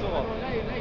そう。